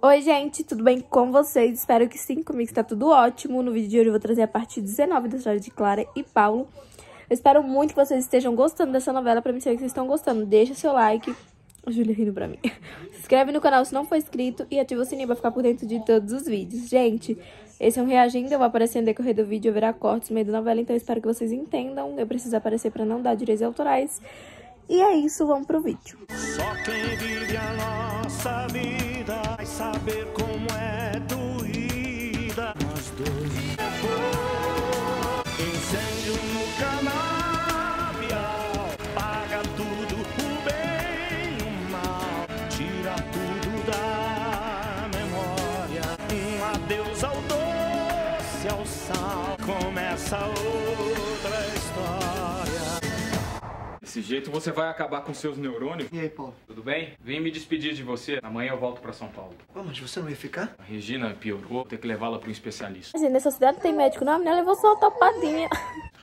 Oi, gente, tudo bem com vocês? Espero que sim, comigo está tudo ótimo. No vídeo de hoje eu vou trazer a parte 19 da história de Clara e Paulo. Eu espero muito que vocês estejam gostando dessa novela, pra me saber que vocês estão gostando. Deixa seu like, Júlia rindo pra mim. Se inscreve no canal se não for inscrito e ativa o sininho pra ficar por dentro de todos os vídeos. Gente, esse é um reagindo, eu vou aparecer no decorrer do vídeo, eu virar cortes no meio da novela, então espero que vocês entendam. Eu preciso aparecer pra não dar direitos autorais. E é isso, vamos pro vídeo. Só quem vive a saber como é doída. Nós dois. Incêndio no canavial. Paga tudo, o bem e o mal. Tira tudo da memória. Um adeus ao doce, ao sal. Começa outra Desse jeito você vai acabar com seus neurônios. E aí, Paulo? Tudo bem? Vim me despedir de você. Amanhã eu volto pra São Paulo. Pô, mas você não ia ficar? A Regina piorou, vou ter que levá-la para um especialista. Assim, nessa cidade não tem médico não, a menina levou só uma topadinha.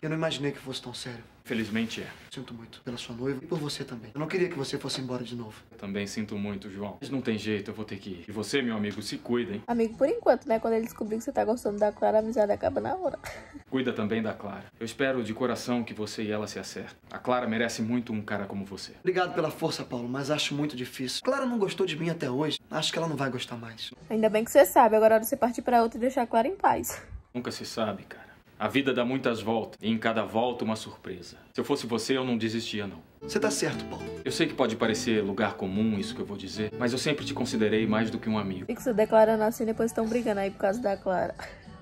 Eu não imaginei que fosse tão sério. Felizmente é. Sinto muito pela sua noiva e por você também. Eu não queria que você fosse embora de novo. Eu também sinto muito, João. Mas não tem jeito, eu vou ter que ir. E você, meu amigo, se cuida, hein? Amigo, por enquanto, né? Quando ele descobrir que você tá gostando da Clara, a amizade acaba na hora. Cuida também da Clara. Eu espero de coração que você e ela se acertem. A Clara merece muito um cara como você. Obrigado pela força, Paulo, mas acho muito difícil. Clara não gostou de mim até hoje. Acho que ela não vai gostar mais. Ainda bem que você sabe, agora é hora de você partir pra outra e deixar a Clara em paz. Nunca se sabe, cara. A vida dá muitas voltas e em cada volta uma surpresa. Se eu fosse você, eu não desistia, não. Você tá certo, Paulo. Eu sei que pode parecer lugar comum isso que eu vou dizer, mas eu sempre te considerei mais do que um amigo. Fica você declarando assim e depois estão brigando aí por causa da Clara.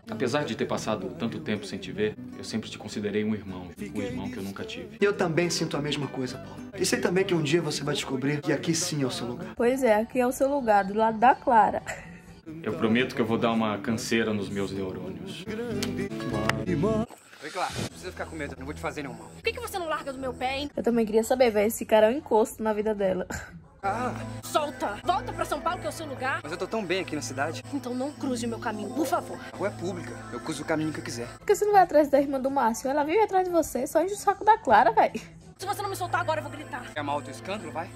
Apesar de ter passado tanto tempo sem te ver, eu sempre te considerei um irmão, um irmão que eu nunca tive. Eu também sinto a mesma coisa, Paulo. E sei também que um dia você vai descobrir que aqui sim é o seu lugar. Pois é, aqui é o seu lugar, do lado da Clara. Eu prometo que eu vou dar uma canseira nos meus neurônios. Oi, Clara, não precisa ficar com medo, não vou te fazer nenhum mal. Por que, que você não larga do meu pé, hein? Eu também queria saber, velho, esse cara é um encosto na vida dela. Ah, Solta! Volta pra São Paulo, que é o seu lugar. mas eu tô tão bem aqui na cidade. Então não cruze o meu caminho, por favor. A rua é pública, eu cruzo o caminho que eu quiser. Por que você não vai atrás da irmã do Márcio? Ela vive atrás de você, só enche o saco da Clara, velho. Se você não me soltar agora, eu vou gritar. Quer mal o teu escândalo, vai?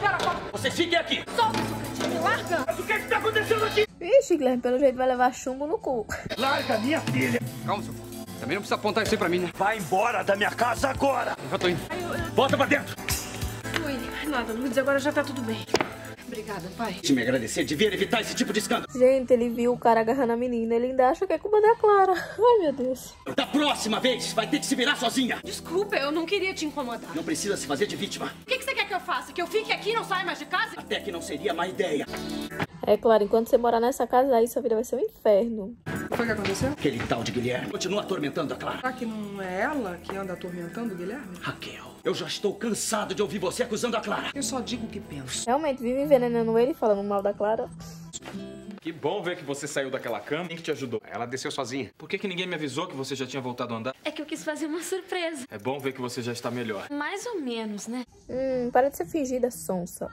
Espera. Você fique aqui! Solta, sufletinho, me larga. Mas o que está acontecendo aqui? Vixe, Guilherme, pelo jeito vai levar chumbo no cu. Larga minha filha! Calma, seu povo. Também não precisa apontar isso aí pra mim, né? Vai embora da minha casa agora! Eu já tô indo. Volta pra dentro! Oi, nada, Lourdes, agora já tá tudo bem. Obrigada, pai. Se me agradecer, devia evitar esse tipo de escândalo. Gente, ele viu o cara agarrando a menina, ele ainda acha que é culpa da Clara. Ai, meu Deus. Da próxima vez, vai ter que se virar sozinha. Desculpa, eu não queria te incomodar. Não precisa se fazer de vítima. O que, que você quer que eu faça? Que eu fique aqui e não saia mais de casa? Até que não seria má ideia. É claro, enquanto você morar nessa casa aí, sua vida vai ser um inferno. O que foi que aconteceu? Aquele tal de Guilherme continua atormentando a Clara. Será que não é ela que anda atormentando o Guilherme? Raquel, eu já estou cansado de ouvir você acusando a Clara. Eu só digo o que penso. Realmente, vive envenenando ele, falando mal da Clara. Que bom ver que você saiu daquela cama. Quem que te ajudou? Ela desceu sozinha. Por que, que ninguém me avisou que você já tinha voltado a andar? É que eu quis fazer uma surpresa. É bom ver que você já está melhor. Mais ou menos, né? Hum, para de ser fingida, sonsa.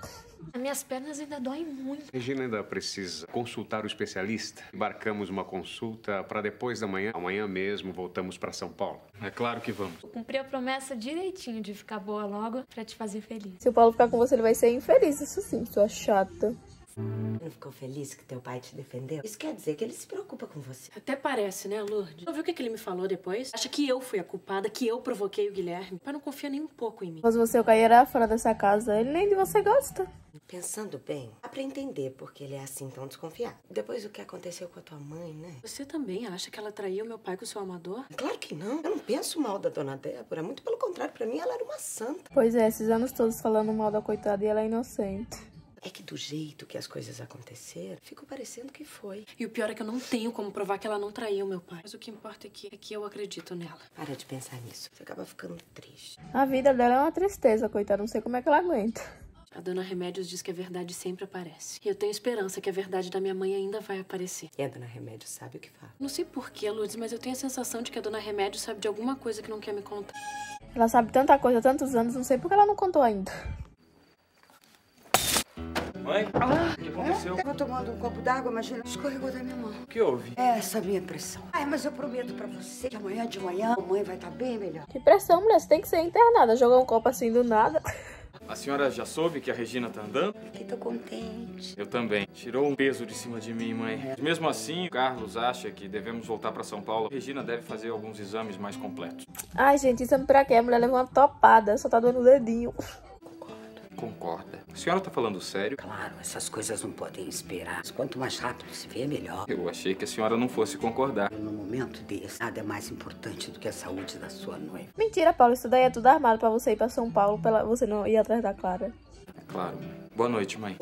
As minhas pernas ainda doem muito. Regina ainda precisa consultar o especialista. Embarcamos uma consulta para depois da manhã. Amanhã mesmo voltamos para São Paulo. É claro que vamos. Eu cumpri a promessa direitinho de ficar boa logo pra te fazer feliz. Se o Paulo ficar com você, ele vai ser infeliz, isso sim, sua chata. Não ficou feliz que teu pai te defendeu? Isso quer dizer que ele se preocupa com você. Até parece, né, Lourdes? Não viu o que, que ele me falou depois? Acha que eu fui a culpada, que eu provoquei o Guilherme. Pai não confia nem um pouco em mim. Se você cairá fora dessa casa, ele nem de você gosta. Pensando bem, dá pra entender porque ele é assim tão desconfiado. Depois do que aconteceu com a tua mãe, né? Você também acha que ela traiu meu pai com o seu amador? Claro que não. Eu não penso mal da dona Débora. Muito pelo contrário, pra mim ela era uma santa. Pois é, esses anos todos falando mal da coitada e ela é inocente. É que do jeito que as coisas aconteceram, ficou parecendo que foi. E o pior é que eu não tenho como provar que ela não traiu meu pai. Mas o que importa é que, é que eu acredito nela. Para de pensar nisso. Você acaba ficando triste. A vida dela é uma tristeza, coitada. Não sei como é que ela aguenta. A dona Remédios diz que a verdade sempre aparece. E eu tenho esperança que a verdade da minha mãe ainda vai aparecer. E a dona Remédios sabe o que fala. Não sei porquê, Lourdes, mas eu tenho a sensação de que a dona Remédios sabe de alguma coisa que não quer me contar. Ela sabe tanta coisa há tantos anos, não sei por que ela não contou ainda. Mãe? o que aconteceu? Tava tomando um copo d'água, imagina, escorregou da minha mão. O que houve? É essa minha pressão. Ai, mas eu prometo pra você que amanhã de manhã a mãe vai estar bem melhor. Que pressão, mulher. Você tem que ser internada. Jogar um copo assim do nada. A senhora já soube que a Regina tá andando? Que tô contente. Eu também. Tirou um peso de cima de mim, mãe. Mesmo assim, o Carlos acha que devemos voltar pra São Paulo. A Regina deve fazer alguns exames mais completos. Ai, gente, exame pra quê? A mulher levou uma topada, só tá doendo o dedinho. A senhora tá falando sério? Claro, essas coisas não podem esperar. Quanto mais rápido se vê, melhor. Eu achei que a senhora não fosse concordar. No momento desse, nada é mais importante do que a saúde da sua noiva. Mentira, Paulo, isso daí é tudo armado pra você ir pra São Paulo, pra você não ir atrás da Clara. É claro. Boa noite, mãe.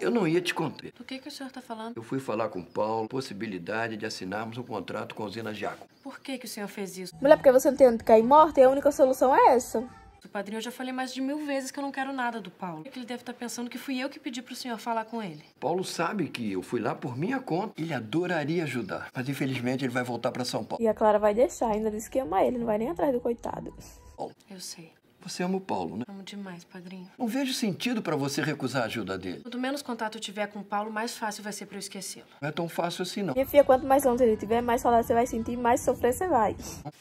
Eu não ia te contar. Do que, que o senhor tá falando? Eu fui falar com o Paulo, possibilidade de assinarmos um contrato com a usina Jaco. Por que, que o senhor fez isso? Mulher, porque você não tem onde cair morta e a única solução é essa. O padrinho, eu já falei mais de mil vezes que eu não quero nada do Paulo. Ele deve estar pensando que fui eu que pedi pro senhor falar com ele. Paulo sabe que eu fui lá por minha conta. Ele adoraria ajudar, mas infelizmente ele vai voltar para São Paulo. E a Clara vai deixar, ainda disse que ama ele, não vai nem atrás do coitado. Eu sei. Você ama o Paulo, né? Amo demais, padrinho. Não vejo sentido para você recusar a ajuda dele. Quanto menos contato eu tiver com o Paulo, mais fácil vai ser pra eu esquecê-lo. Não é tão fácil assim, não. Minha filha, quanto mais longe ele tiver, mais saudade você vai sentir, mais sofrer você vai.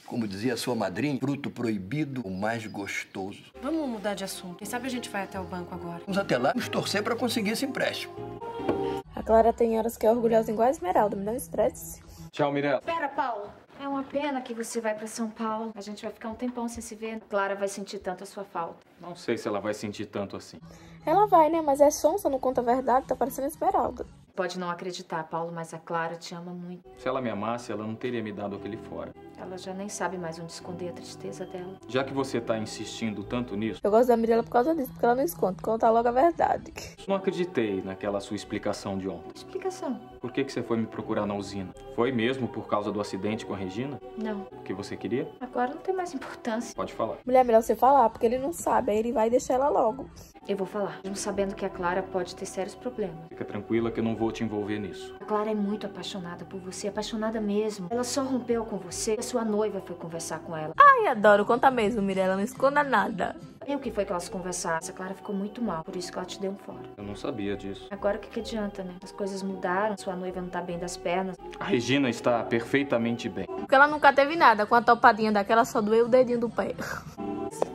Como dizia sua madrinha, fruto proibido, o mais gostoso. Vamos mudar de assunto. Quem sabe a gente vai até o banco agora. Vamos até lá nos torcer para conseguir esse empréstimo. A Clara tem horas que é orgulhosa igual a Esmeralda, me dá um estresse. Tchau, Mirella. Pera, Paulo. É uma pena que você vai pra São Paulo. A gente vai ficar um tempão sem se ver. Clara vai sentir tanto a sua falta. Não sei se ela vai sentir tanto assim. Ela vai, né? Mas é sonsa, não conta a verdade, tá parecendo Esmeralda. Pode não acreditar, Paulo, mas a Clara te ama muito. Se ela me amasse, ela não teria me dado aquele fora. Ela já nem sabe mais onde esconder a tristeza dela. Já que você tá insistindo tanto nisso, Eu gosto da Mirella por causa disso, porque ela não esconde, conta logo a verdade. não acreditei naquela sua explicação de ontem. Explicação? Por que, que você foi me procurar na usina? Foi mesmo por causa do acidente com a Regina? Não. O que você queria? Agora não tem mais importância. Pode falar. Mulher, é melhor você falar, porque ele não sabe, aí ele vai deixar ela logo. Eu vou falar, mesmo sabendo que a Clara pode ter sérios problemas. Fica tranquila que eu não vou te envolver nisso. A Clara é muito apaixonada por você, apaixonada mesmo. Ela só rompeu com você. A sua noiva foi conversar com ela. Ai, adoro, conta mesmo, Mirella, não esconda nada. E o que foi que elas conversaram? A Clara ficou muito mal, por isso que ela te deu um fora. Eu não sabia disso. Agora o que, que adianta, né? As coisas mudaram, sua noiva não tá bem das pernas. A Regina está perfeitamente bem. Porque ela nunca teve nada, com a topadinha daquela só doeu o dedinho do pé.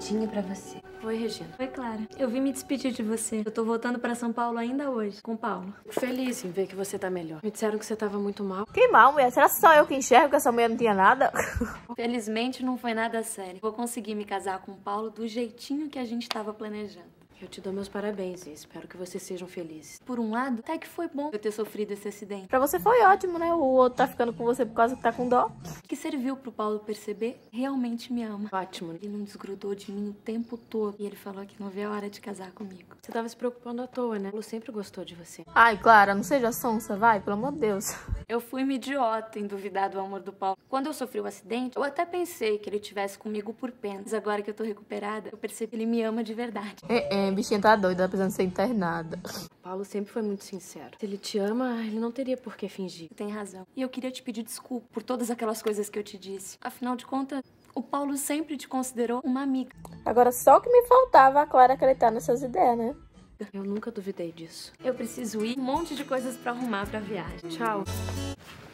Tinha pra você. Oi, Regina. Oi, Clara. Eu vim me despedir de você. Eu tô voltando pra São Paulo ainda hoje, com o Paulo. Fico feliz em ver que você tá melhor. Me disseram que você tava muito mal. Que mal, mulher? Será só eu que enxergo que essa mulher não tinha nada? Felizmente não foi nada sério. Vou conseguir me casar com o Paulo do jeitinho que a gente tava planejando. Eu te dou meus parabéns e espero que vocês sejam felizes. Por um lado, até que foi bom eu ter sofrido esse acidente. Pra você foi ótimo, né? O outro tá ficando com você por causa que tá com dó. Que serviu pro Paulo perceber realmente me ama. Ótimo. Ele não desgrudou de mim o tempo todo. E ele falou que não vê a hora de casar comigo. Você tava se preocupando à toa, né? Lu sempre gostou de você. Ai, Clara, não seja sonsa, vai, pelo amor de Deus. Eu fui uma idiota em duvidar do amor do Paulo. Quando eu sofri o acidente, eu até pensei que ele tivesse comigo por pena. Mas agora que eu tô recuperada, eu percebi que ele me ama de verdade. É, é, bichinha tá doida, tá precisando ser internada. Paulo sempre foi muito sincero. Se ele te ama, ele não teria por que fingir. Tem razão. E eu queria te pedir desculpa por todas aquelas coisas que eu te disse. Afinal de contas, o Paulo sempre te considerou uma amiga. Agora só o que me faltava a Clara acreditar nessas ideias, né? Eu nunca duvidei disso. Eu preciso ir, um monte de coisas pra arrumar pra viagem. Tchau.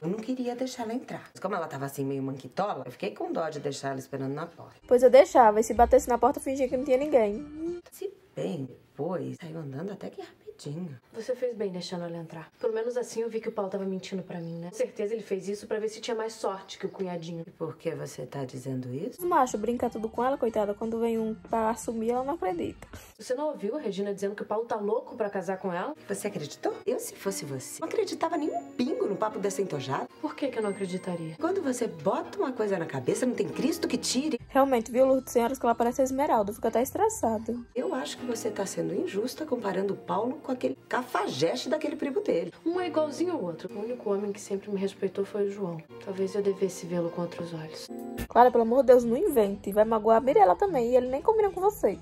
Eu não queria deixar ela entrar. Mas como ela tava assim meio manquitola, eu fiquei com dó de deixar ela esperando na porta. Pois eu deixava, e se batesse na porta, eu fingia que não tinha ninguém. Se bem, depois saiu andando até que rapidinho. Você fez bem deixando ela entrar. Pelo menos assim eu vi que o Paulo tava mentindo pra mim, né? Com certeza ele fez isso pra ver se tinha mais sorte que o cunhadinho. E por que você tá dizendo isso? Os machos brincam tudo com ela, coitada. Quando vem um pra assumir, ela não acredita. Você não ouviu a Regina dizendo que o Paulo tá louco pra casar com ela? Você acreditou? Eu, se fosse você, não acreditava nem um pingo no papo dessa entojada. Por que que eu não acreditaria? Quando você bota uma coisa na cabeça, não tem Cristo que tire. Realmente, viu, Lourdes, senhoras, que ela parece a Esmeralda. Fica até estressada. Eu acho que você tá sendo injusta comparando o Paulo com aquele cafajeste daquele primo dele. Um é igualzinho ao outro. O único homem que sempre me respeitou foi o João. Talvez eu devesse vê-lo com outros olhos. Clara, pelo amor de Deus, não invente. Vai magoar a Mirella também. E ele nem combina com você.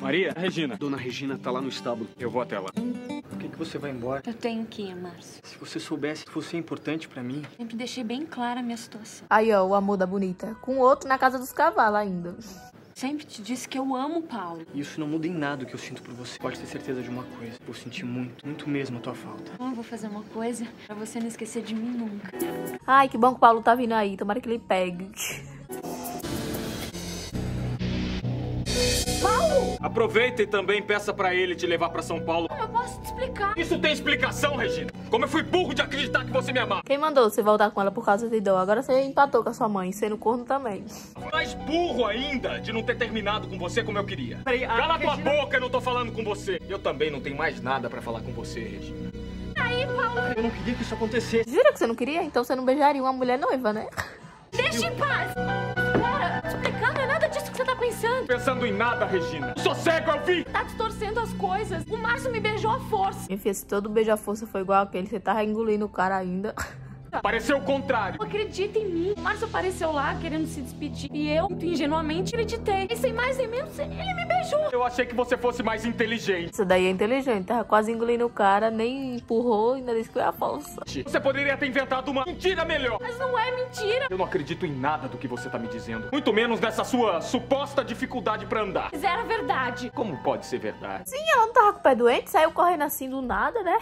Maria, Regina. Dona Regina tá lá no estábulo. Eu vou até lá. Por que, que você vai embora? Eu tenho que ir, Márcio. Se você soubesse que você é importante pra mim. Sempre deixei bem clara a minha situação. Aí, ó, o amor da bonita. Com outro na casa dos cavalos ainda. Sempre te disse que eu amo o Paulo. Isso não muda em nada o que eu sinto por você. Pode ter certeza de uma coisa. Vou sentir muito, muito mesmo a tua falta. Eu vou fazer uma coisa pra você não esquecer de mim nunca. Ai, que bom que o Paulo tá vindo aí. Tomara que ele pegue. Aproveita e também peça pra ele te levar pra São Paulo. Como eu posso te explicar? Isso tem explicação, Regina. Como eu fui burro de acreditar que você me amava. Quem mandou você voltar com ela por causa de dor? Agora você empatou com a sua mãe, sendo corno também. Mais burro ainda de não ter terminado com você como eu queria. Peraí, a Cala tua Regina- boca, eu não tô falando com você. Eu também não tenho mais nada pra falar com você, Regina. Aí, Paulo. Eu não queria que isso acontecesse. Jura que você não queria? Então você não beijaria uma mulher noiva, né? Deixa em paz. Pensando. Pensando em nada, Regina. Sou cego, eu vi. Tá distorcendo as coisas. O Márcio me beijou à força. Filha, se todo beijo à força foi igual aquele, você tava engolindo o cara ainda. Pareceu o contrário. Acredita em mim. O Márcio apareceu lá querendo se despedir. E eu, muito ingenuamente, acreditei. E sem mais nem menos, ele me beijou. Eu achei que você fosse mais inteligente. Isso daí é inteligente, tava quase engolindo o cara, nem empurrou, ainda disse que foi a falsa. Você poderia ter inventado uma mentira melhor. Mas não é mentira. Eu não acredito em nada do que você tá me dizendo. Muito menos nessa sua suposta dificuldade pra andar. Mas era verdade. Como pode ser verdade? Sim, ela não tava com o pé doente, saiu correndo assim do nada, né?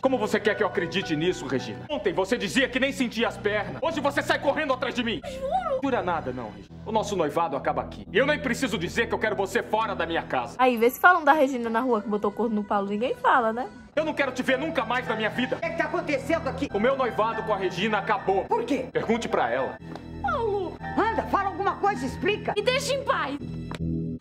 Como você quer que eu acredite nisso, Regina? Ontem você dizia que nem sentia as pernas. Hoje você sai correndo atrás de mim. Juro. Jura nada, não, Regina. O nosso noivado acaba aqui. E eu nem preciso dizer que eu quero você fora da minha casa. Aí, vê se falam da Regina na rua que botou corno no Paulo, ninguém fala, né? Eu não quero te ver nunca mais na minha vida. O que é que tá acontecendo aqui? O meu noivado com a Regina acabou. Por quê? Pergunte pra ela. Paulo. Anda, fala alguma coisa, explica. Me deixa em paz.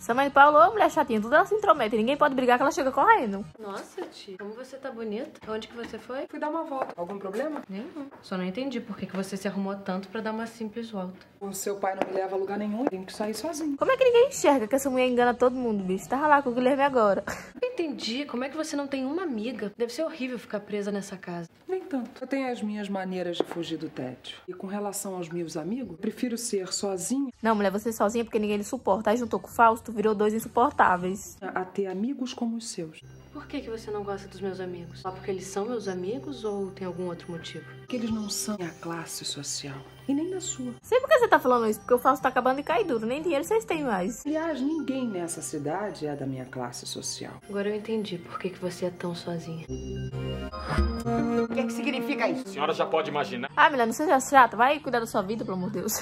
Essa mãe do Paulo uma mulher chatinha, tudo ela se intromete, ninguém pode brigar que ela chega correndo. Nossa, tia, como você tá bonita. Onde que você foi? Fui dar uma volta. Algum problema? Nenhum. Só não entendi por que, que você se arrumou tanto pra dar uma simples volta. O seu pai não me leva a lugar nenhum. Eu tenho que sair sozinho. Como é que ninguém enxerga que essa mulher engana todo mundo, bicho? Tava lá com o Guilherme agora. Eu entendi. Como é que você não tem uma amiga? Deve ser horrível ficar presa nessa casa. Nem tanto. Eu tenho as minhas maneiras de fugir do tédio. E com relação aos meus amigos, prefiro ser sozinha Não, mulher, você sozinha porque ninguém lhe suporta. Aí juntou com o Fausto, virou dois insuportáveis. a ter amigos como os seus. Por que, que você não gosta dos meus amigos? Só porque eles são meus amigos ou tem algum outro motivo? Que eles não são a classe social. E nem da sua. Sei por que você tá falando isso, porque o Fausto tá acabando de cair duro. Nem dinheiro vocês têm mais. Aliás, ninguém nessa cidade é da minha classe social. Agora eu entendi por que, que você é tão sozinha. O que, é que significa isso? A senhora já pode imaginar Ah, mulher, não seja chata. Vai cuidar da sua vida, pelo amor de Deus.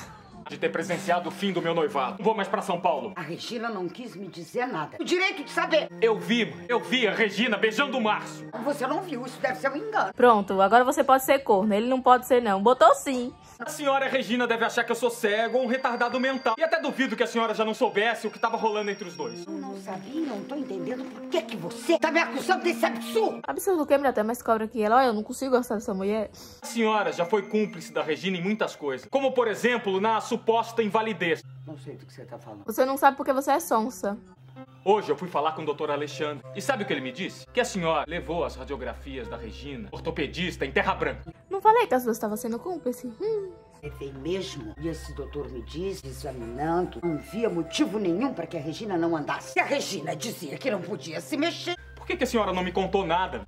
De ter presenciado o fim do meu noivado. Não vou mais pra São Paulo. A Regina não quis me dizer nada. O direito de saber. Eu vi, eu vi a Regina beijando o Márcio. Você não viu, isso deve ser um engano. Pronto, agora você pode ser corno. Ele não pode ser, não. Botou sim. A senhora Regina deve achar que eu sou cego ou um retardado mental. E até duvido que a senhora já não soubesse o que tava rolando entre os dois. Eu não sabia, não tô entendendo por que que você tá me acusando desse absurdo. Absurdo que, mulher? Até mais cobra que ela. Olha, eu não consigo gostar dessa mulher. A senhora já foi cúmplice da Regina em muitas coisas. Como, por exemplo, na suposta invalidez. Não sei do que você tá falando. Você não sabe porque você é sonsa. Hoje eu fui falar com o Dr. Alexandre. E sabe o que ele me disse? Que a senhora levou as radiografias da Regina, ortopedista, em Terra Branca. Não falei que as duas estavam sendo cúmplice? Hum. Levei mesmo. E esse doutor me disse, examinando, não via motivo nenhum para que a Regina não andasse. E a Regina dizia que não podia se mexer. Por que, que a senhora não me contou nada?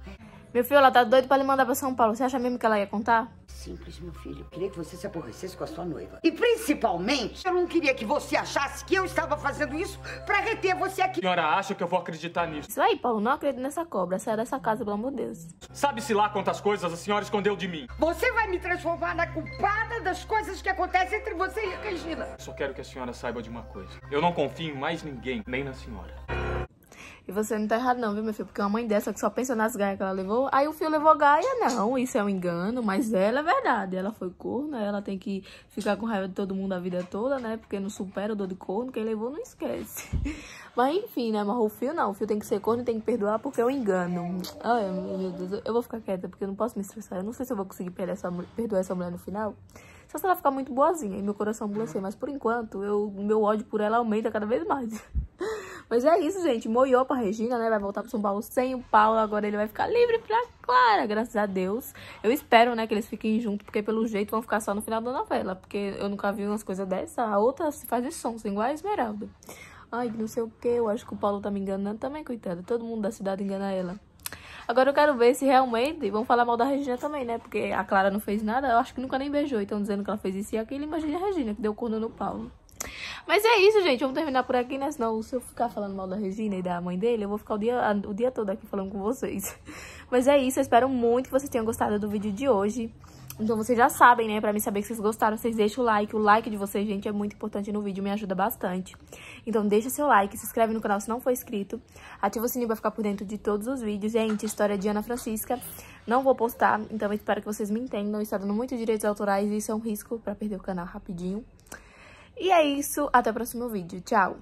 Meu filho, ela tá doida pra lhe mandar pra São Paulo. Você acha mesmo que ela ia contar? Simples, meu filho. Eu queria que você se aborrecesse com a sua noiva. E principalmente, eu não queria que você achasse que eu estava fazendo isso para reter você A aqui. senhora acha que eu vou acreditar nisso? Isso aí, Paulo. Não acredito nessa cobra. Sai dessa casa, pelo amor de Deus. Sabe-se lá quantas coisas a senhora escondeu de mim. Você vai me transformar na culpada das coisas que acontecem entre você e a Regina. Só quero que a senhora saiba de uma coisa. Eu não confio em mais ninguém, nem na senhora. E você não tá errado não, viu, meu filho? Porque uma mãe dessa que só pensa nas gaias que ela levou. Aí o filho levou gaia, não. Isso é um engano, mas ela é verdade. Ela foi corna, ela tem que ficar com raiva de todo mundo a vida toda, né? Porque não supera o dor de corno. Quem levou não esquece. Mas enfim, né? Mas o fio não. O fio tem que ser corno e tem que perdoar porque é um engano. Ai, meu Deus. Eu vou ficar quieta porque eu não posso me estressar. Eu não sei se eu vou conseguir perder essa, perdoar essa mulher no final. Só se ela ficar muito boazinha e meu coração amolecer. Mas por enquanto, eu, meu ódio por ela aumenta cada vez mais. Mas é isso, gente. Moiou pra Regina, né? Vai voltar pro São Paulo sem o Paulo. Agora ele vai ficar livre pra Clara, graças a Deus. Eu espero, né, que eles fiquem juntos, porque pelo jeito vão ficar só no final da novela. Porque eu nunca vi umas coisas dessa. A outra se faz de som, igual a Esmeralda. Ai, não sei o que. Eu acho que o Paulo tá me enganando também, coitada. Todo mundo da cidade engana ela. Agora eu quero ver se realmente vão falar mal da Regina também, né? Porque a Clara não fez nada, eu acho que nunca nem beijou. Então dizendo que ela fez isso e aquilo, imagina a Regina, que deu corno no Paulo. Mas é isso, gente. Vamos terminar por aqui, né? Senão, se eu ficar falando mal da Regina e da mãe dele, eu vou ficar o dia, o dia todo aqui falando com vocês. Mas é isso. Eu espero muito que vocês tenham gostado do vídeo de hoje. Então vocês já sabem, né? Pra mim saber que vocês gostaram, vocês deixam o like. O like de vocês, gente, é muito importante no vídeo, me ajuda bastante. Então deixa seu like, se inscreve no canal se não for inscrito. Ativa o sininho pra ficar por dentro de todos os vídeos. Gente, história de Ana Francisca. Não vou postar, então eu espero que vocês me entendam. Está dando muitos direitos autorais e isso é um risco pra perder o canal rapidinho. E é isso, até o próximo vídeo. Tchau!